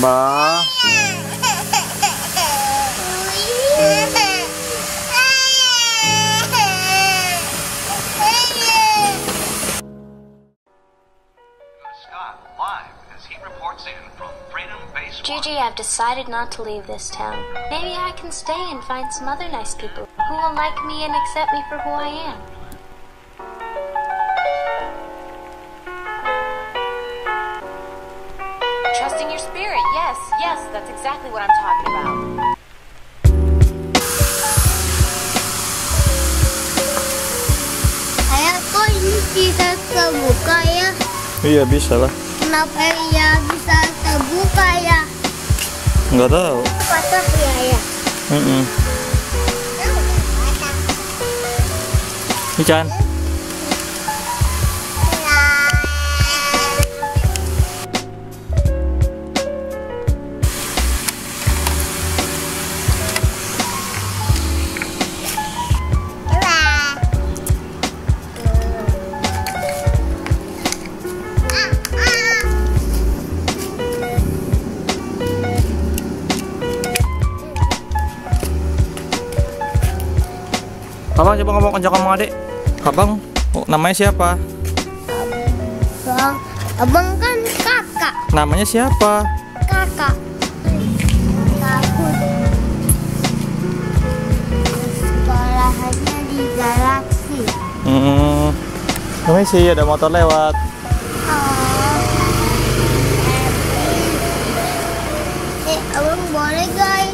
Ba. Scott live as he reports in from Freedom Base. Gigi, I've decided not to leave this town. Maybe I can stay and find some other nice people who will like me and accept me for who I am. Spirit. Yes, yes, that's exactly what I'm talking about. Ayah kok ini bisa terbuka ya? Iya bisa lah. Kenapa ya bisa terbuka ya? Nggak tahu. Patah ya ya? Mm Ican. Abang coba ngomong kencang sama adik. Abang, oh, namanya siapa? Bang, abang kan kakak, Namanya siapa? kakak. Takut. Sekolahannya di galaksi. Hmm. Permisi, ada motor lewat. Oh. Eh, abang boleh guys?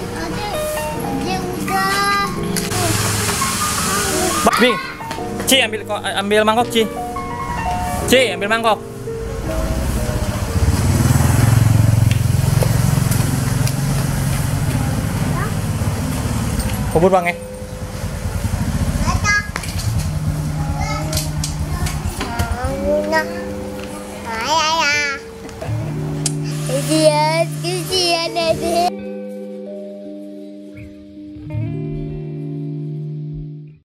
Bác Vinh Chị ambil, ambil mangkok chị Chị ambil mangkok Có bút bằng nghe. Yes, you see it.